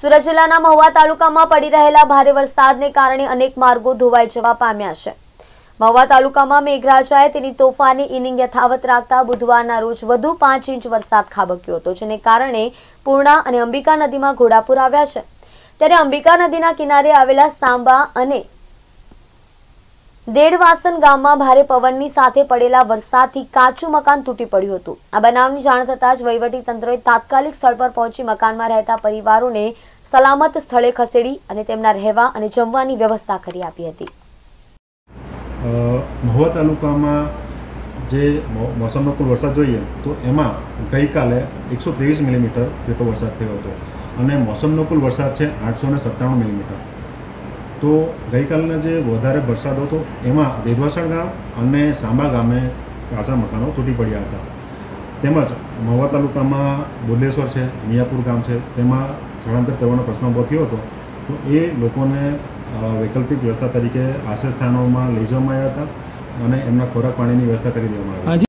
સુરત જિલ્લાના મહુવા તાલુકામાં પડી રહેલા ભારે વરસાદને કારણે અનેક માર્ગો ધોવાઈ જવા પામ્યા છે. મહુવા તાલુકામાં મેઘરાજાએ તેની તોફાની ઇનિંગ યથાવત રાખતા બુધવારના રોજ વધુ પાંચ ઇંચ વરસાદ ખાબક્યો હતો, જેને કારણે પૂર્ણા અને અંબિકા નદીમાં ઘોડાપુર આવ્યા છે. ત્યારે અંબિકા નદીના કિનારે આવેલા સાંબા અને દેડવાસન ગામમાં ભારે પવનની સાથે પડેલા વરસાદથી કાચું મકાન તૂટી પડ્યું હતું. આ બનાવની જાણ થતાં જ વહીવટી તંત્રએ તાત્કાલિક સ્થળ પર પહોંચી મકાનમાં રહેતા પરિવારોને સલામત સ્થળે ખસેડી અને તેમના રહેવા અને જમવાની વ્યવસ્થા કરી આપી હતી. મહુવા તાલુકામાં જે મોસમનો વરસાદ જોઈએ તો એમાં ગઈકાલે એકસો મિલીમીટર જેટલો વરસાદ થયો હતો અને મોસમનો કુલ વરસાદ છે આઠસો મિલીમીટર. તો ગઈકાલના જે વધારે વરસાદ હતો, એમાં દેદવાસણ ગામ અને સાંબા ગામે કાચા મકાનો તૂટી પડ્યા હતા. તેમજ મહુવા તાલુકામાં બુલેશ્વર છે, મિયાપુર ગામ છે, તેમાં સ્થળાંતર કરવાનો પ્રશ્ન ઊભો થયો હતો, તો એ લોકોને વૈકલ્પિક વ્યવસ્થા તરીકે આશ્રય સ્થાનોમાં લઈ જવામાં આવ્યા હતા અને એમના ખોરાક પાણીની વ્યવસ્થા કરી દેવામાં આવી